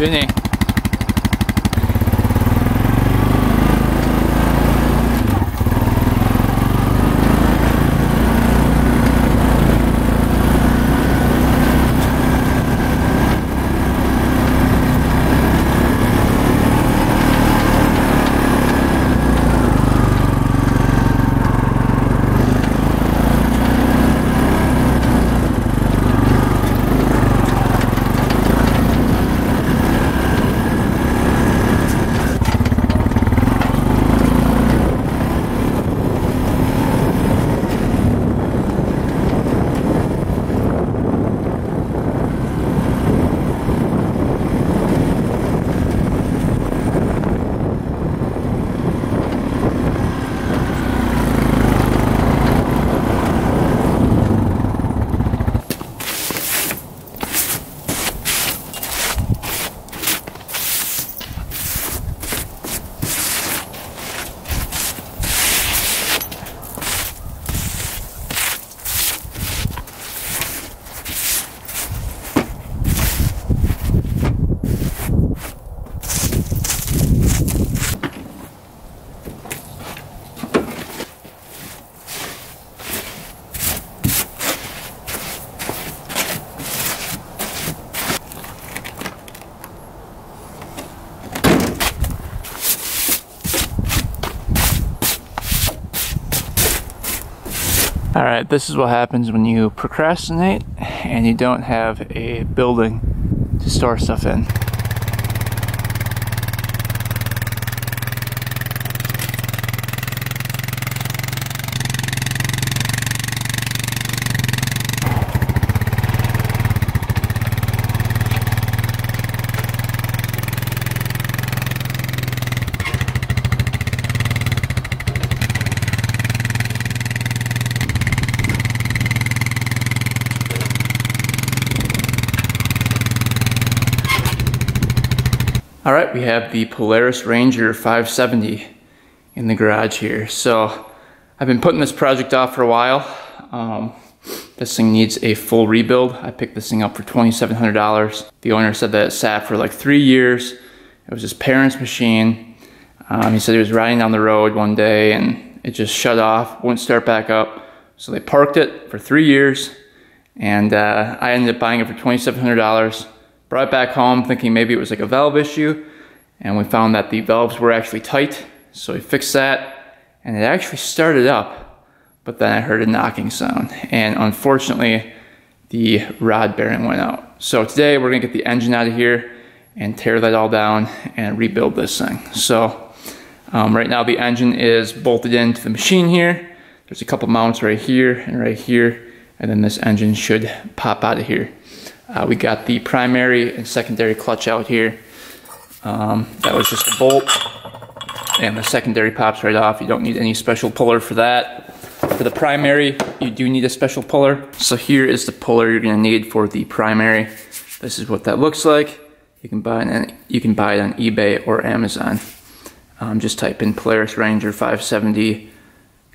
Vinny. All right, this is what happens when you procrastinate and you don't have a building to store stuff in. All right, we have the Polaris Ranger 570 in the garage here. So I've been putting this project off for a while. Um, this thing needs a full rebuild. I picked this thing up for $2,700. The owner said that it sat for like three years. It was his parents' machine. Um, he said he was riding down the road one day and it just shut off, wouldn't start back up. So they parked it for three years and uh, I ended up buying it for $2,700. Brought it back home thinking maybe it was like a valve issue and we found that the valves were actually tight. So we fixed that and it actually started up, but then I heard a knocking sound and unfortunately the rod bearing went out. So today we're gonna get the engine out of here and tear that all down and rebuild this thing. So um, right now the engine is bolted into the machine here. There's a couple mounts right here and right here and then this engine should pop out of here. Uh, we got the primary and secondary clutch out here. Um, that was just a bolt and the secondary pops right off. You don't need any special puller for that. For the primary, you do need a special puller. So here is the puller you're gonna need for the primary. This is what that looks like. You can buy it, you can buy it on eBay or Amazon. Um, just type in Polaris Ranger 570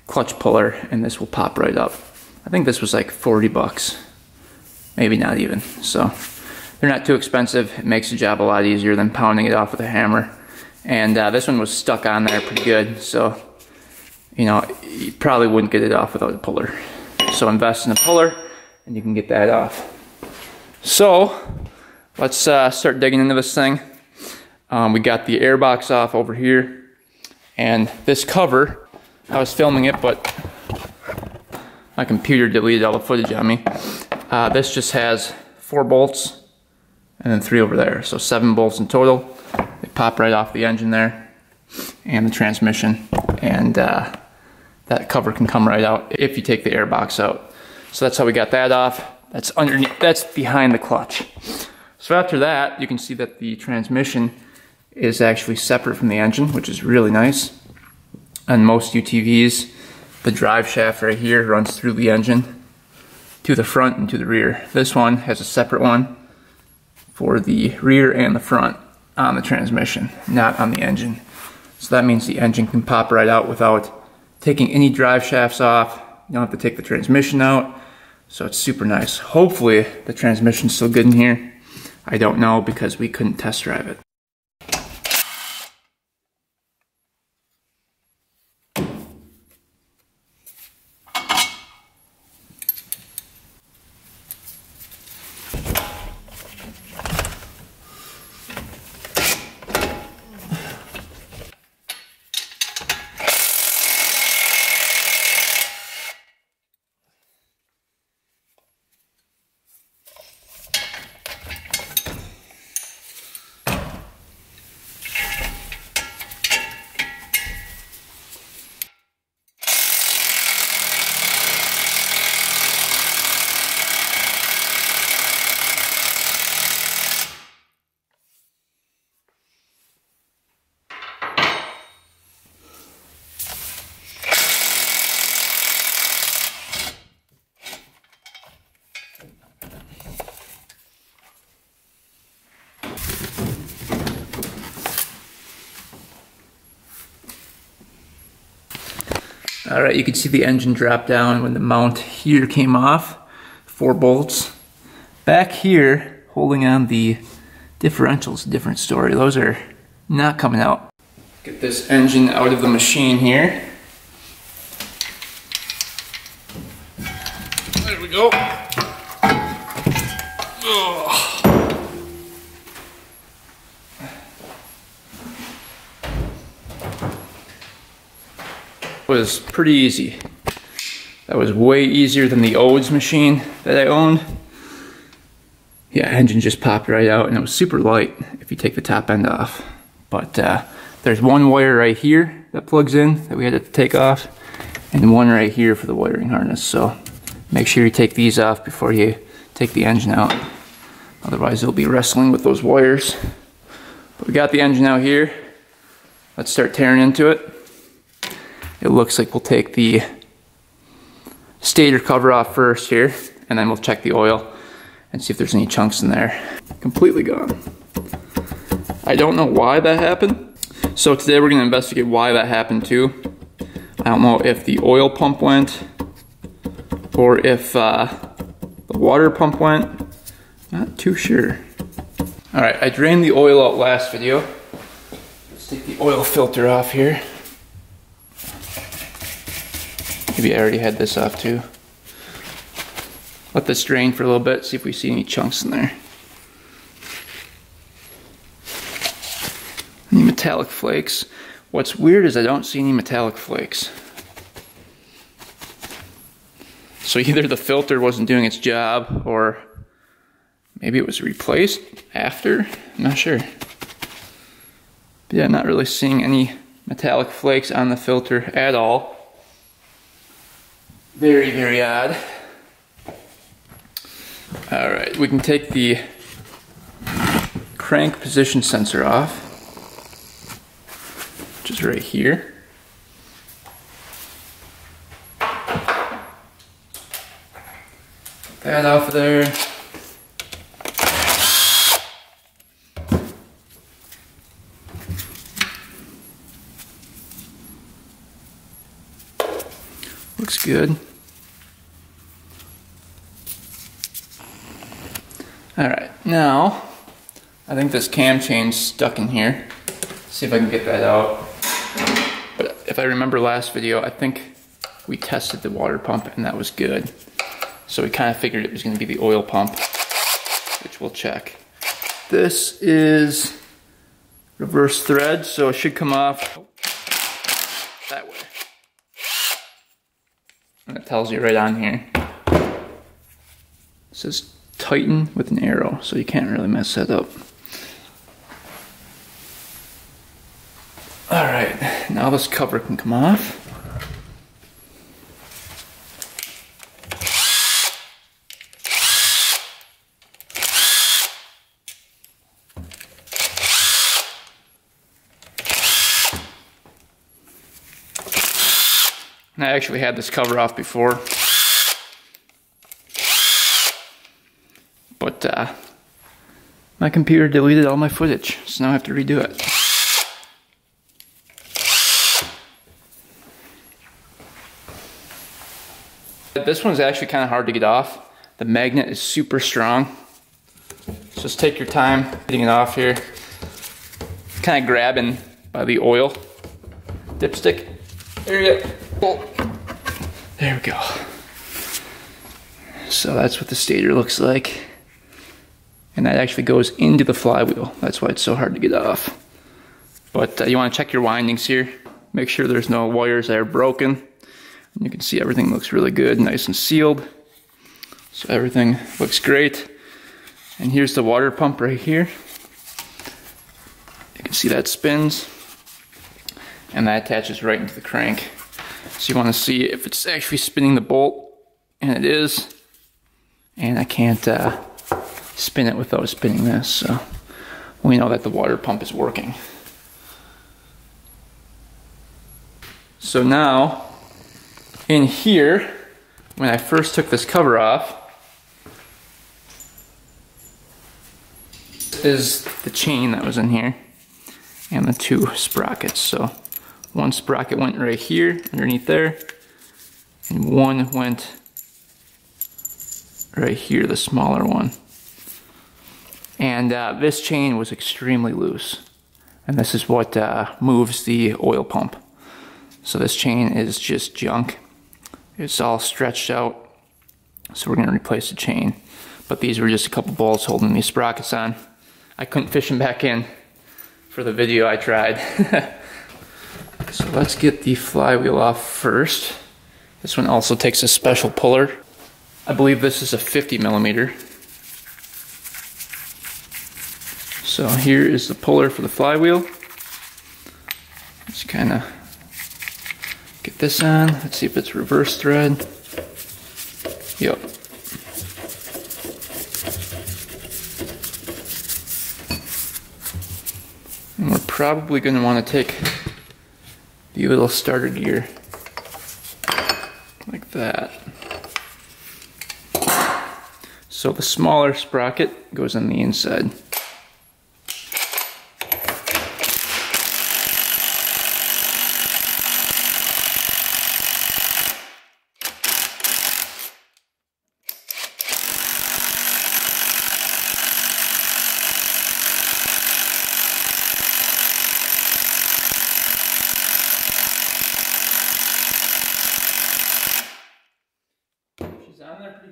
clutch puller and this will pop right up. I think this was like 40 bucks maybe not even. So they're not too expensive. It makes the job a lot easier than pounding it off with a hammer. And uh, this one was stuck on there pretty good. So, you know, you probably wouldn't get it off without a puller. So invest in a puller and you can get that off. So let's uh, start digging into this thing. Um, we got the air box off over here. And this cover, I was filming it, but my computer deleted all the footage on me. Uh, this just has four bolts and then three over there. So seven bolts in total. They pop right off the engine there and the transmission. And uh, that cover can come right out if you take the air box out. So that's how we got that off. That's underneath, that's behind the clutch. So after that, you can see that the transmission is actually separate from the engine, which is really nice. On most UTVs, the drive shaft right here runs through the engine to the front and to the rear. This one has a separate one for the rear and the front on the transmission, not on the engine. So that means the engine can pop right out without taking any drive shafts off. You don't have to take the transmission out. So it's super nice. Hopefully the transmission's still good in here. I don't know because we couldn't test drive it. All right, you can see the engine drop down when the mount here came off, four bolts. Back here, holding on the differentials, different story. Those are not coming out. Get this engine out of the machine here. There we go. Oh. Was pretty easy. That was way easier than the Odes machine that I owned. Yeah, engine just popped right out and it was super light if you take the top end off. But uh, there's one wire right here that plugs in that we had to take off and one right here for the wiring harness. So make sure you take these off before you take the engine out. Otherwise you'll be wrestling with those wires. But we got the engine out here. Let's start tearing into it it looks like we'll take the stator cover off first here, and then we'll check the oil and see if there's any chunks in there. Completely gone. I don't know why that happened. So today we're gonna investigate why that happened too. I don't know if the oil pump went or if uh, the water pump went. Not too sure. All right, I drained the oil out last video. Let's take the oil filter off here. Maybe I already had this off too. Let this drain for a little bit, see if we see any chunks in there. Any metallic flakes. What's weird is I don't see any metallic flakes. So either the filter wasn't doing its job or maybe it was replaced after. I'm not sure. But yeah, not really seeing any metallic flakes on the filter at all. Very, very odd. All right, we can take the crank position sensor off, which is right here. that off of there. Looks good. All right, now I think this cam chain's stuck in here. see if I can get that out. But if I remember last video, I think we tested the water pump and that was good. So we kind of figured it was gonna be the oil pump, which we'll check. This is reverse thread, so it should come off that way. And it tells you right on here. It says tighten with an arrow, so you can't really mess that up. All right, now this cover can come off. I actually had this cover off before. But uh, my computer deleted all my footage, so now I have to redo it. This one's actually kind of hard to get off. The magnet is super strong. Just take your time getting it off here. Kind of grabbing by the oil dipstick. Go. There we go. So that's what the stator looks like. And that actually goes into the flywheel. That's why it's so hard to get off. But uh, you want to check your windings here. Make sure there's no wires that are broken. And you can see everything looks really good, nice and sealed. So everything looks great. And here's the water pump right here. You can see that spins. And that attaches right into the crank. So you want to see if it's actually spinning the bolt. And it is. And I can't uh, spin it without spinning this. So we know that the water pump is working. So now, in here, when I first took this cover off, is the chain that was in here and the two sprockets. So one sprocket went right here underneath there and one went right here, the smaller one. And uh, this chain was extremely loose. And this is what uh, moves the oil pump. So this chain is just junk. It's all stretched out. So we're gonna replace the chain. But these were just a couple bolts holding these sprockets on. I couldn't fish them back in for the video I tried. so let's get the flywheel off first. This one also takes a special puller. I believe this is a 50 millimeter. So here is the puller for the flywheel. Just kind of get this on. Let's see if it's reverse thread. Yep. And we're probably going to want to take the little starter gear like that. So the smaller sprocket goes on the inside.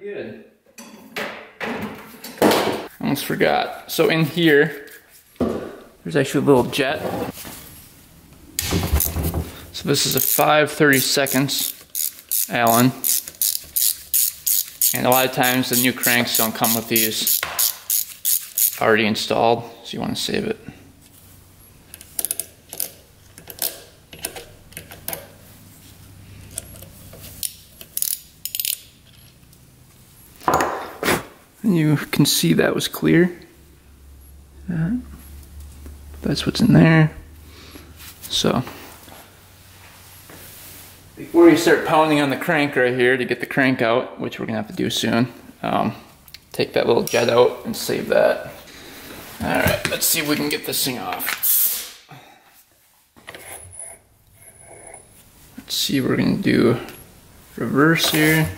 good. Almost forgot. So in here, there's actually a little jet. So this is a 530 seconds Allen. And a lot of times the new cranks don't come with these already installed, so you want to save it. And you can see that was clear. That's what's in there. So, before you start pounding on the crank right here to get the crank out, which we're gonna have to do soon, um, take that little jet out and save that. All right, let's see if we can get this thing off. Let's see, we're gonna do reverse here.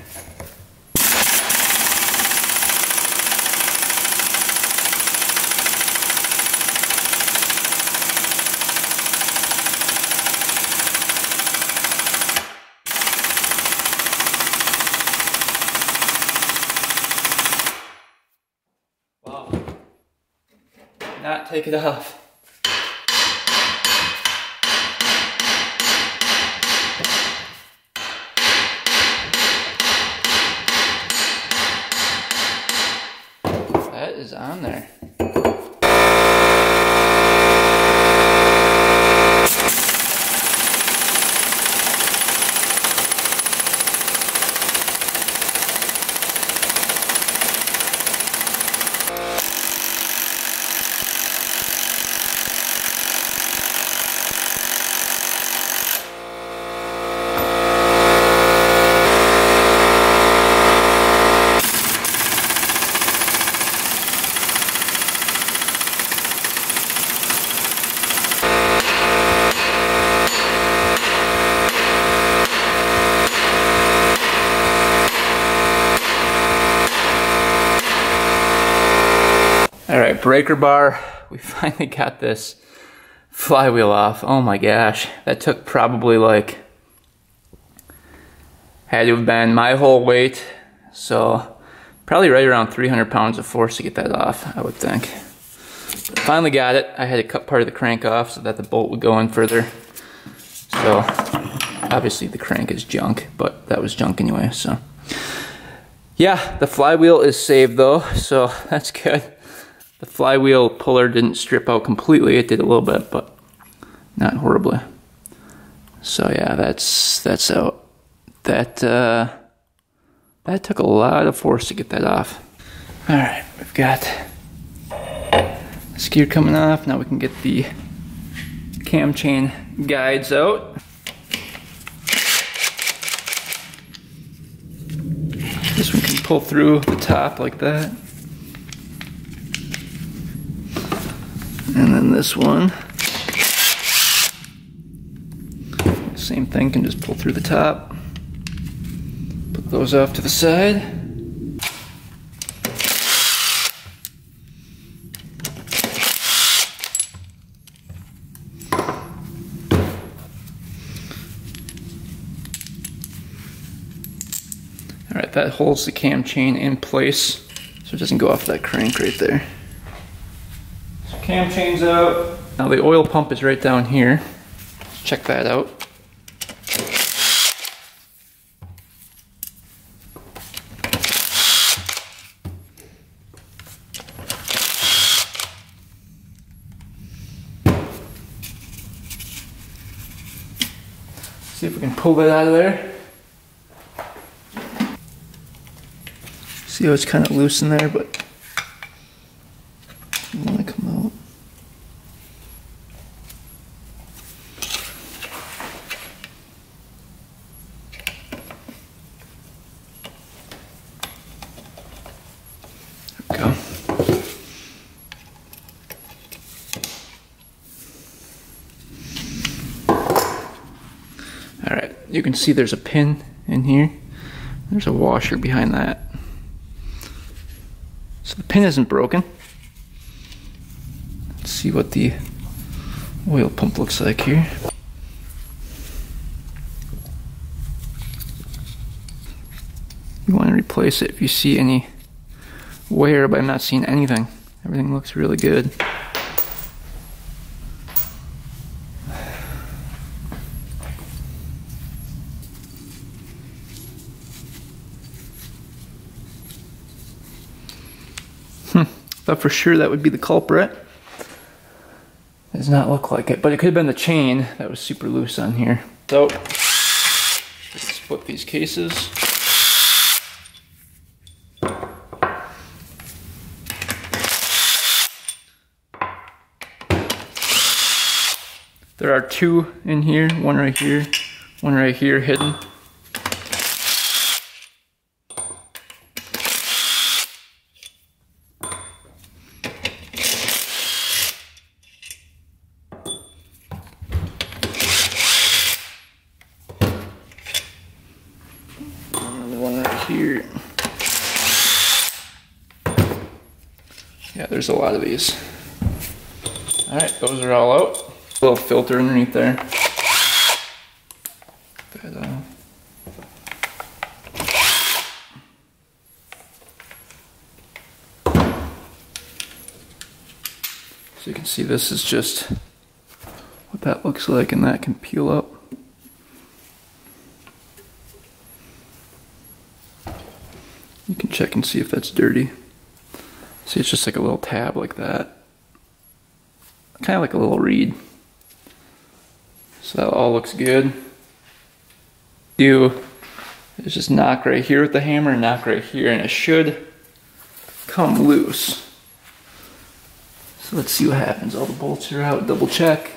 Not take it off. Breaker bar. We finally got this flywheel off. Oh my gosh, that took probably like, had to have been my whole weight. So probably right around 300 pounds of force to get that off, I would think. But finally got it. I had to cut part of the crank off so that the bolt would go in further. So obviously the crank is junk, but that was junk anyway, so. Yeah, the flywheel is saved though, so that's good. The flywheel puller didn't strip out completely, it did a little bit, but not horribly. So yeah, that's that's out. That uh, that took a lot of force to get that off. All right, we've got gear coming off. Now we can get the cam chain guides out. This one can pull through the top like that. And then this one, same thing, can just pull through the top. Put those off to the side. All right, that holds the cam chain in place so it doesn't go off that crank right there. So cam chain's out. Now the oil pump is right down here. Check that out. See if we can pull that out of there. See how it's kind of loose in there, but you want to come out. There we go. All right, you can see there's a pin in here. There's a washer behind that. So the pin isn't broken. Let's see what the oil pump looks like here. You want to replace it if you see any wear, but I'm not seeing anything. Everything looks really good. For sure that would be the culprit. Does not look like it, but it could have been the chain that was super loose on here. So, let's split these cases. There are two in here, one right here, one right here hidden. Another one right here. Yeah, there's a lot of these. All right, those are all out. A little filter underneath there. Uh, So you can see this is just what that looks like and that can peel up. You can check and see if that's dirty. See, it's just like a little tab like that. Kind of like a little reed. So that all looks good. Do is just knock right here with the hammer, knock right here, and it should come loose. So let's see what happens. All the bolts are out, double check.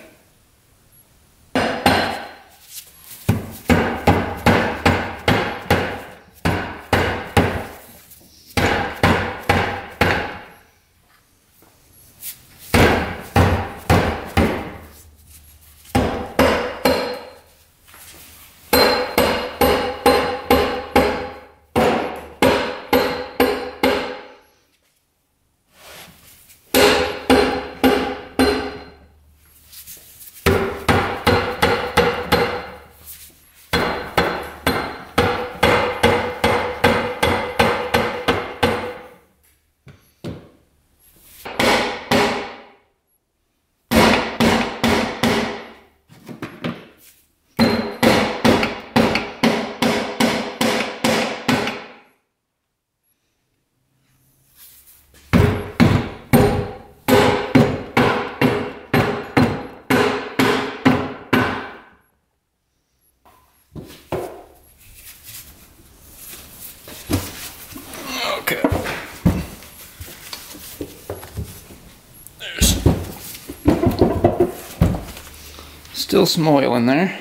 Still some oil in there.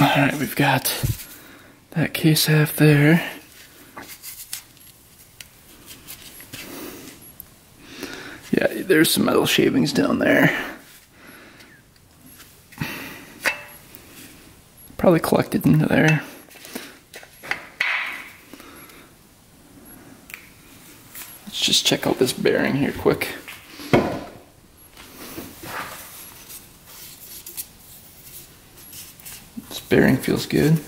Alright, we've got that case half there. Yeah, there's some metal shavings down there. Probably collected into there. Let's just check out this bearing here quick. This bearing feels good.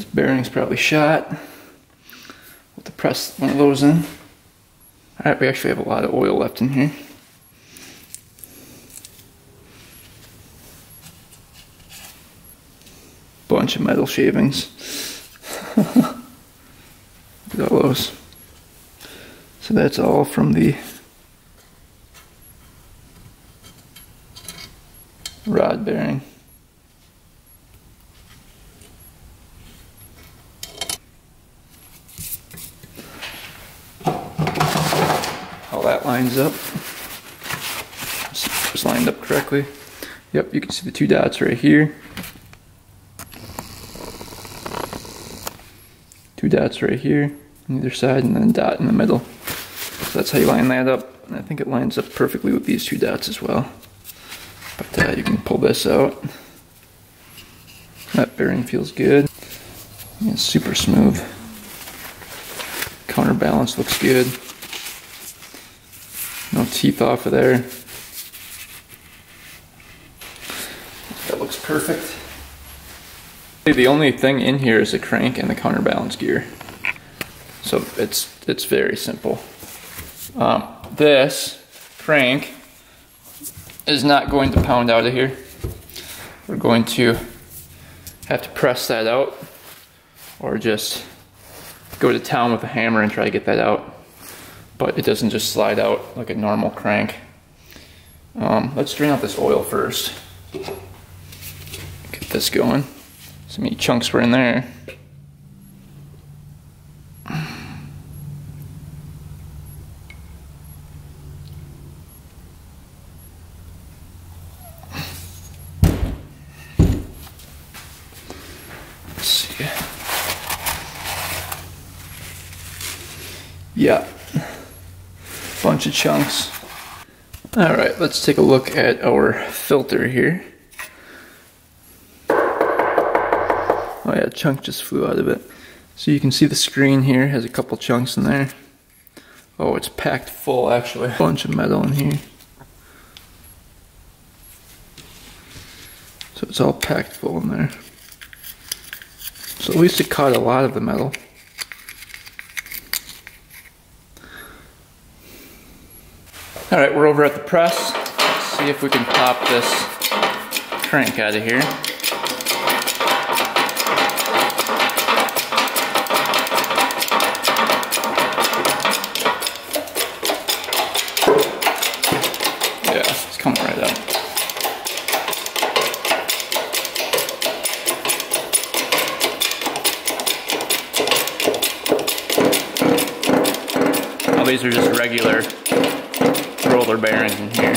This bearing's probably shot. We'll have to press one of those in. Alright, we actually have a lot of oil left in here. Bunch of metal shavings. Look all those. So that's all from the rod bearing. Lines up. It's lined up correctly. Yep, you can see the two dots right here. Two dots right here on either side and then a dot in the middle. So that's how you line that up. And I think it lines up perfectly with these two dots as well. But uh, you can pull this out. That bearing feels good. It's super smooth. Counterbalance looks good. No teeth off of there. That looks perfect. The only thing in here is the crank and the counterbalance gear. So it's it's very simple. Um, this crank is not going to pound out of here. We're going to have to press that out or just go to town with a hammer and try to get that out. But it doesn't just slide out like a normal crank. Um, let's drain out this oil first. Get this going. So many chunks were in there. Let's see. Yeah. Bunch of chunks. All right, let's take a look at our filter here. Oh yeah, chunk just flew out of it. So you can see the screen here has a couple chunks in there. Oh, it's packed full actually. Bunch of metal in here. So it's all packed full in there. So at least it caught a lot of the metal. All right, we're over at the press. Let's see if we can pop this crank out of here. Yeah, it's coming right out. Now these are just regular roller bearings in here.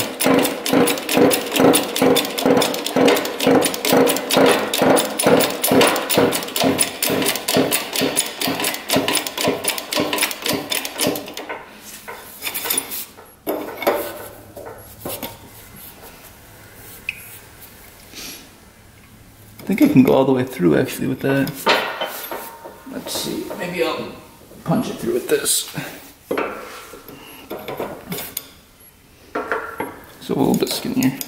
I think I can go all the way through actually with that. Let's see, maybe I'll punch it through with this. So a little bit skinnier.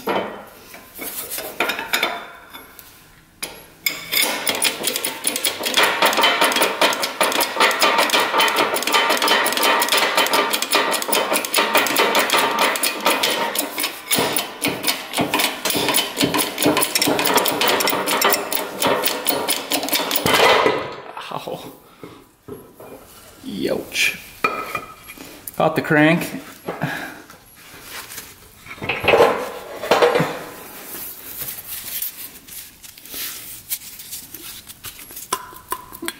Ow. The crank.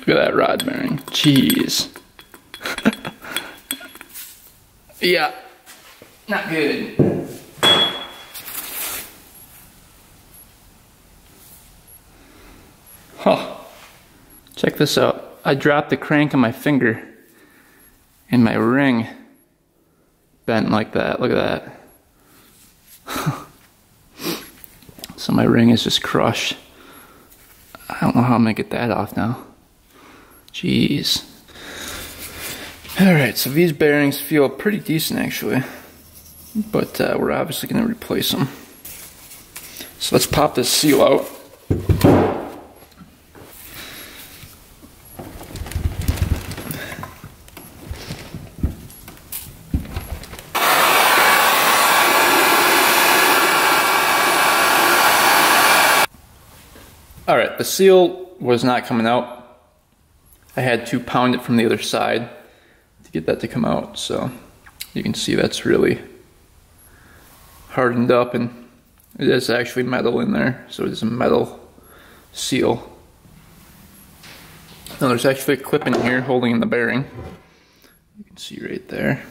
Look at that rod bearing. Jeez. yeah. Not good. Huh. Check this out. I dropped the crank on my finger and my ring like that. Look at that. so my ring is just crushed. I don't know how I'm gonna get that off now. Jeez. Alright, so these bearings feel pretty decent actually. But uh, we're obviously to replace them. So let's pop this seal out. All right, the seal was not coming out. I had to pound it from the other side to get that to come out. So you can see that's really hardened up and it is actually metal in there. So it's a metal seal. Now there's actually a clip in here holding in the bearing. You can see right there.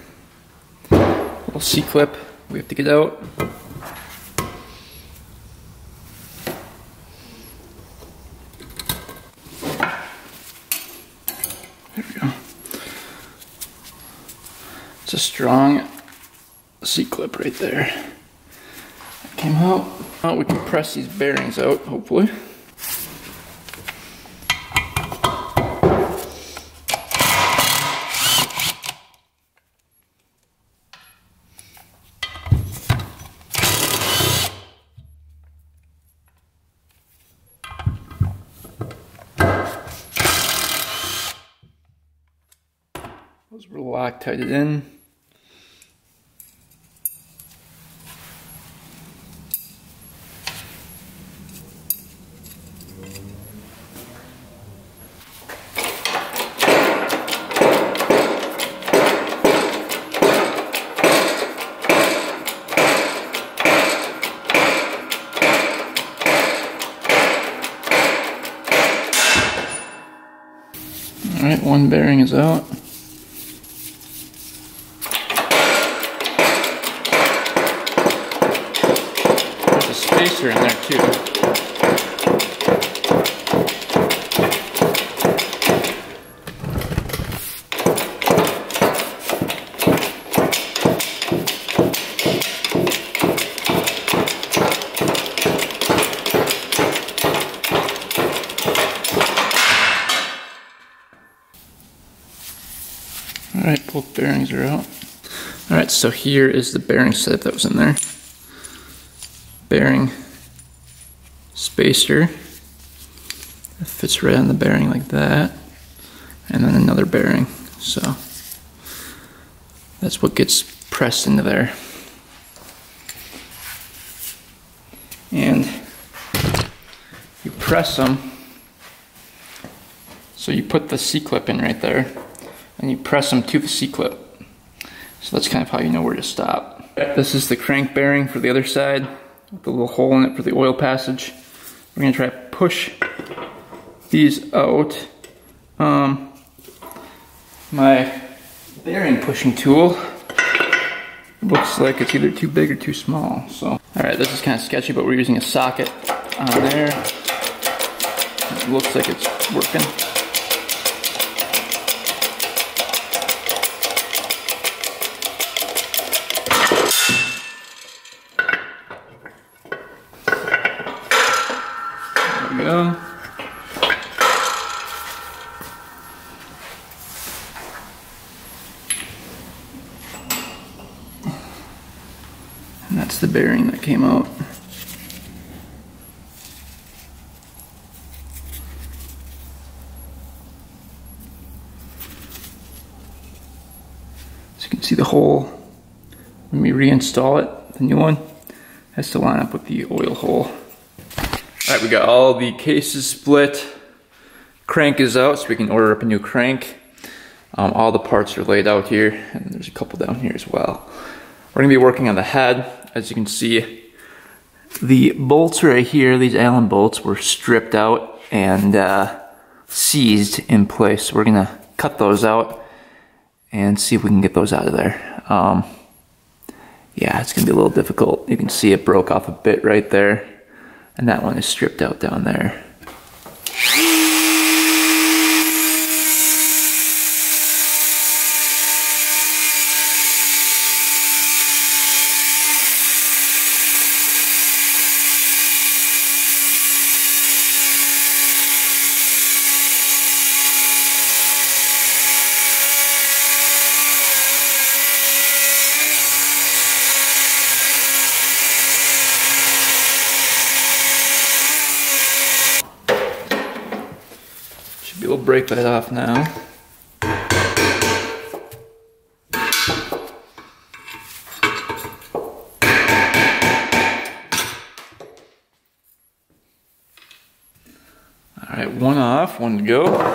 Little C-clip we have to get out. A strong C-clip right there. That came out. Now we can press these bearings out, hopefully. Those were it in. Alright, one bearing is out. So here is the bearing set that was in there. Bearing spacer. It fits right on the bearing like that. And then another bearing. So that's what gets pressed into there. And you press them. So you put the C-clip in right there and you press them to the C-clip. So that's kind of how you know where to stop. This is the crank bearing for the other side with a little hole in it for the oil passage. We're gonna try to push these out. Um, my bearing pushing tool looks like it's either too big or too small. So, all right, this is kind of sketchy, but we're using a socket on there. It looks like it's working. go. And that's the bearing that came out. So you can see the hole when we reinstall it, the new one has to line up with the oil hole. All right, we got all the cases split. Crank is out, so we can order up a new crank. Um, all the parts are laid out here, and there's a couple down here as well. We're gonna be working on the head. As you can see, the bolts right here, these Allen bolts, were stripped out and uh, seized in place. We're gonna cut those out and see if we can get those out of there. Um, yeah, it's gonna be a little difficult. You can see it broke off a bit right there, and that one is stripped out down there. Break that off now. All right, one off, one to go.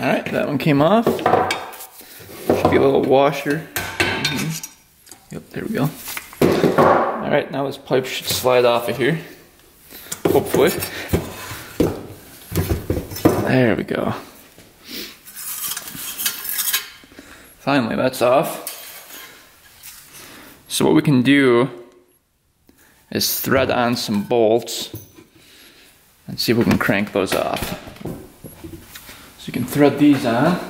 All right, that one came off. Should be a little washer. Mm -hmm. Yep, there we go. All right, now this pipe should slide off of here. Hopefully. There we go. Finally, that's off. So what we can do is thread on some bolts and see if we can crank those off. So you can thread these on.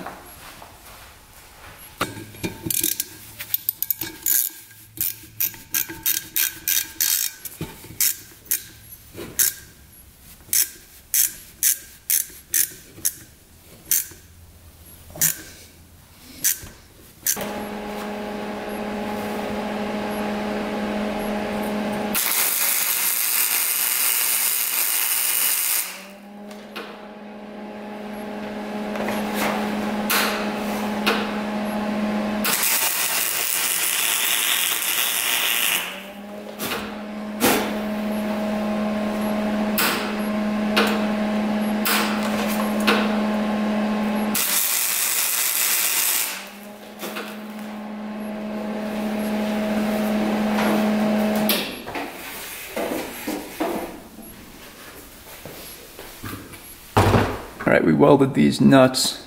Welded these nuts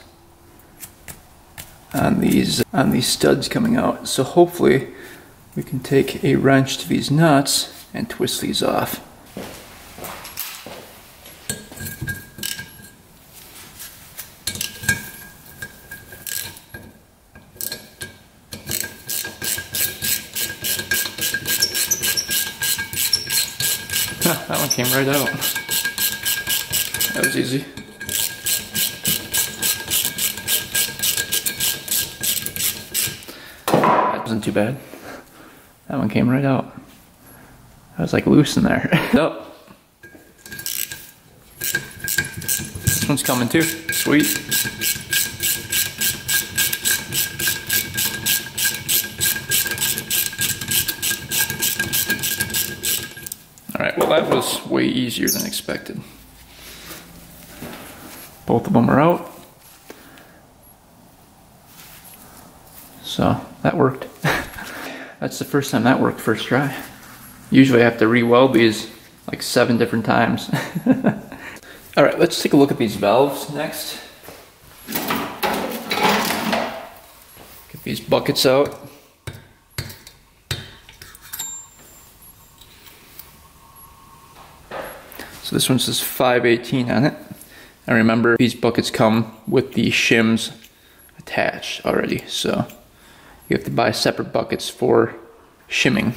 on these on these studs coming out. So hopefully we can take a wrench to these nuts and twist these off. that one came right out. That was easy. Wasn't too bad. That one came right out. I was like loose in there. oh. This one's coming too. Sweet. Alright, well that was way easier than expected. Both of them are out. So that worked. That's the first time that worked first try. Usually I have to re-weld these like seven different times. All right, let's take a look at these valves next. Get these buckets out. So this one says 518 on it. And remember, these buckets come with the shims attached already. So you have to buy separate buckets for shimming,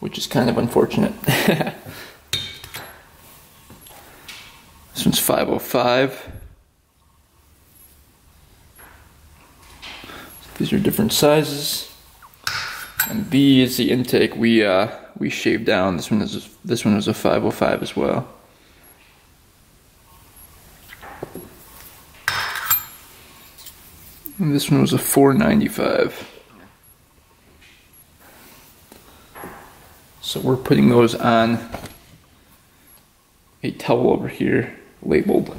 which is kind of unfortunate. this one's 505. These are different sizes. And B is the intake we uh, we shaved down. This one is this one was a 505 as well. And this one was a 495. So we're putting those on a towel over here labeled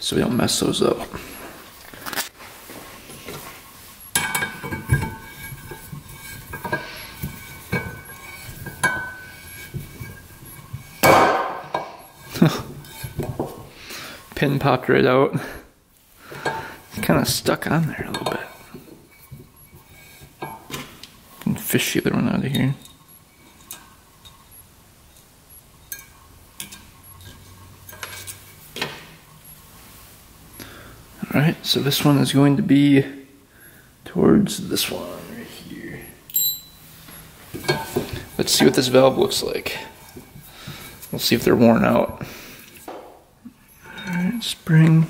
so we don't mess those up. Pin popped right out kind of stuck on there a little bit. Can fish the other one out of here. Alright, so this one is going to be towards this one right here. Let's see what this valve looks like. We'll see if they're worn out. Alright, spring.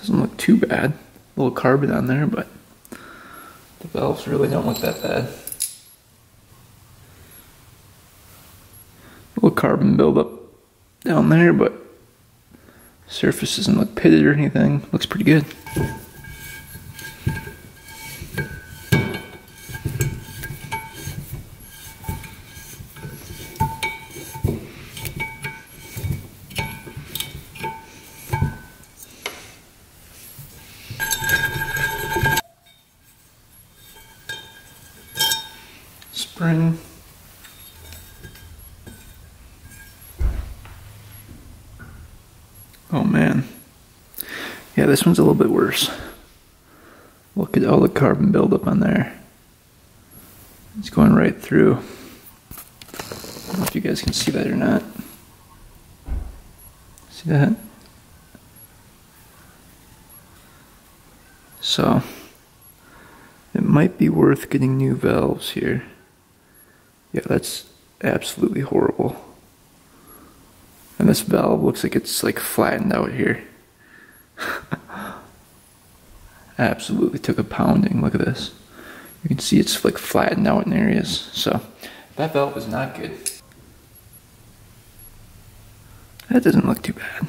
Doesn't look too bad. A little carbon on there, but the valves really don't look that bad. A little carbon buildup down there, but surface doesn't look pitted or anything. Looks pretty good. Oh man. Yeah, this one's a little bit worse. Look at all the carbon buildup on there. It's going right through. I don't know if you guys can see that or not. See that? So, it might be worth getting new valves here. Yeah, that's absolutely horrible. And this valve looks like it's like flattened out here. absolutely took a pounding. Look at this. You can see it's like flattened out in areas. So that valve is not good. That doesn't look too bad.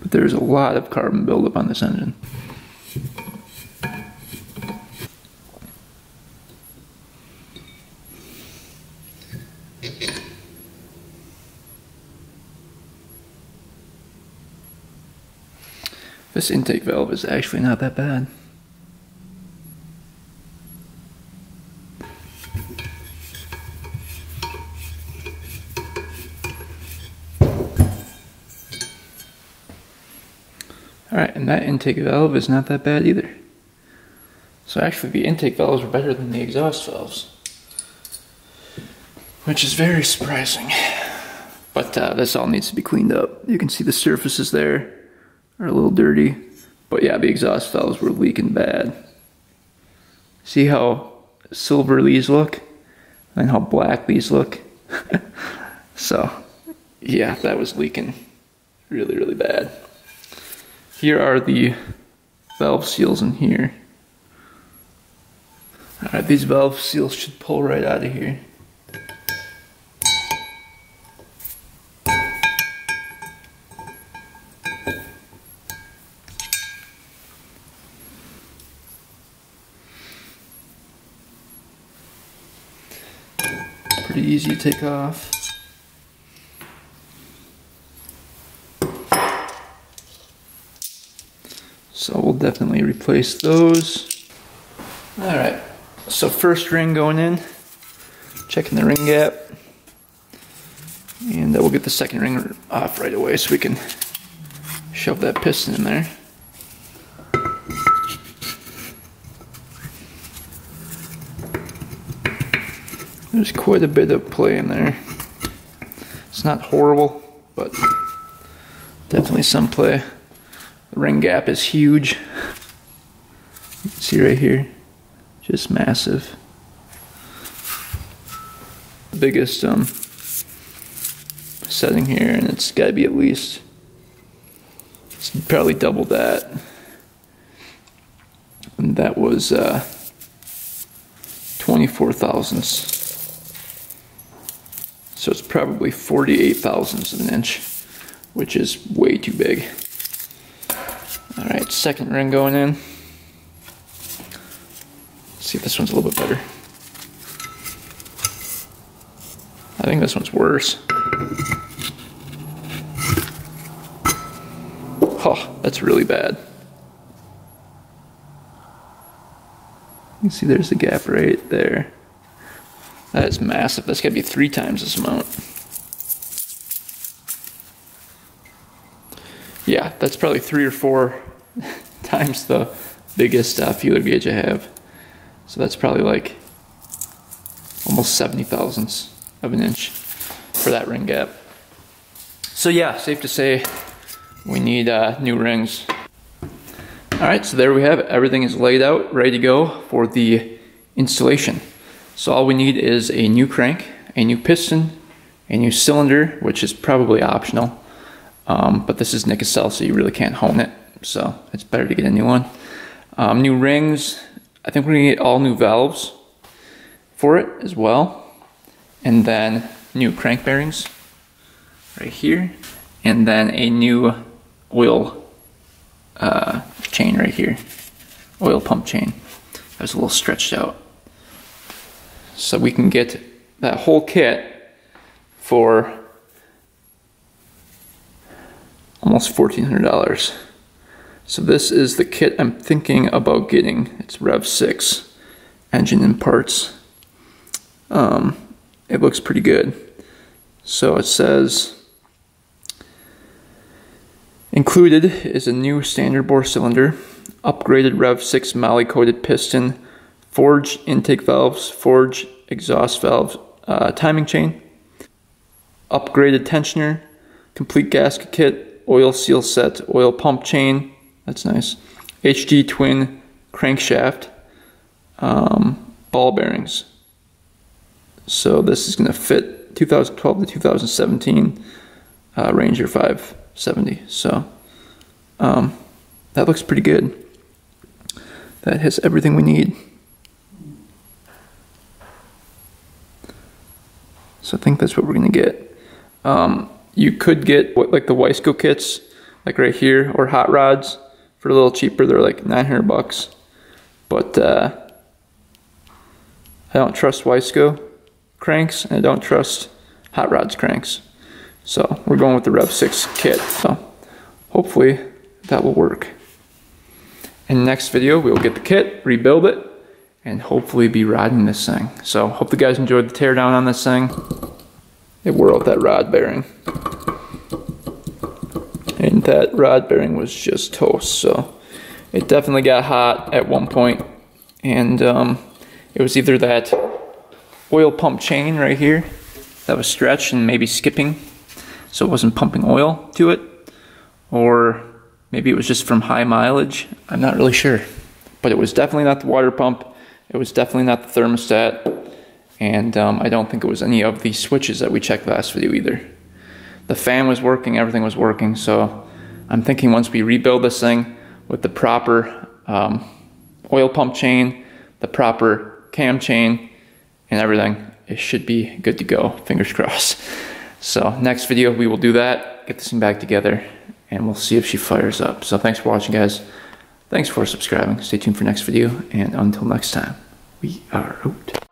But there's a lot of carbon buildup on this engine. This intake valve is actually not that bad. Alright, and that intake valve is not that bad either. So actually the intake valves are better than the exhaust valves. Which is very surprising. But uh, this all needs to be cleaned up. You can see the surfaces there are a little dirty. But yeah, the exhaust valves were leaking bad. See how silver these look? And how black these look? so, yeah, that was leaking really, really bad. Here are the valve seals in here. Alright, these valve seals should pull right out of here. Easy to take off. So we'll definitely replace those. All right, so first ring going in, checking the ring gap. And uh, we'll get the second ring off right away so we can shove that piston in there. There's quite a bit of play in there. It's not horrible, but definitely some play. The ring gap is huge. You can see right here, just massive. The biggest um, setting here, and it's got to be at least, it's probably double that. And that was uh, 24 thousandths. Probably 48 thousandths of an inch, which is way too big. All right, second ring going in. Let's see if this one's a little bit better. I think this one's worse. Oh, that's really bad. You see there's a gap right there. That is massive. That's gotta be three times this amount. Yeah, that's probably three or four times the biggest uh, feeler gauge I have. So that's probably like almost 70 thousandths of an inch for that ring gap. So yeah, safe to say we need uh, new rings. All right, so there we have it. Everything is laid out, ready to go for the installation. So all we need is a new crank, a new piston, a new cylinder, which is probably optional. Um, but this is Nikasil, so you really can't hone it. So it's better to get a new one. Um, new rings. I think we're gonna get all new valves for it as well. And then new crank bearings right here. And then a new oil uh, chain right here. Oil pump chain. That was a little stretched out. So we can get that whole kit for almost $1,400. So this is the kit I'm thinking about getting. It's Rev 6 engine and parts. Um, it looks pretty good. So it says included is a new standard bore cylinder, upgraded Rev 6 moly coated piston, forged intake valves, forged exhaust valves, uh, timing chain, upgraded tensioner, complete gasket kit, oil seal set, oil pump chain, that's nice, HD twin crankshaft, um, ball bearings. So this is going to fit 2012 to 2017 uh, Ranger 570. So um, that looks pretty good. That has everything we need. So I think that's what we're gonna get. Um, you could get what like the Wiseco kits, like right here, or hot rods for a little cheaper. They're like 900 bucks. But uh, I don't trust Wiseco cranks, and I don't trust hot rods cranks. So we're going with the Rev 6 kit. So hopefully that will work. In the next video, we'll get the kit, rebuild it, and hopefully be riding this thing. So hope you guys enjoyed the teardown on this thing. It wore out that rod bearing. And that rod bearing was just toast, so it definitely got hot at one point. And um, it was either that oil pump chain right here that was stretched and maybe skipping, so it wasn't pumping oil to it, or maybe it was just from high mileage. I'm not really sure. But it was definitely not the water pump it was definitely not the thermostat, and um, I don't think it was any of the switches that we checked last video either. The fan was working, everything was working, so I'm thinking once we rebuild this thing with the proper um, oil pump chain, the proper cam chain, and everything, it should be good to go, fingers crossed. So next video, we will do that, get this thing back together, and we'll see if she fires up. So thanks for watching, guys. Thanks for subscribing. Stay tuned for next video. And until next time, we are out.